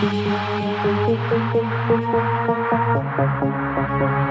Thank you.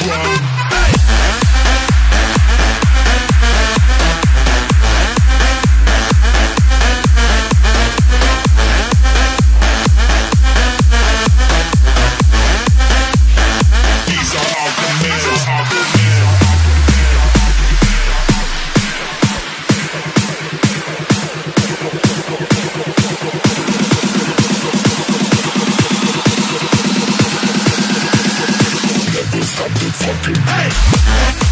club. Hey!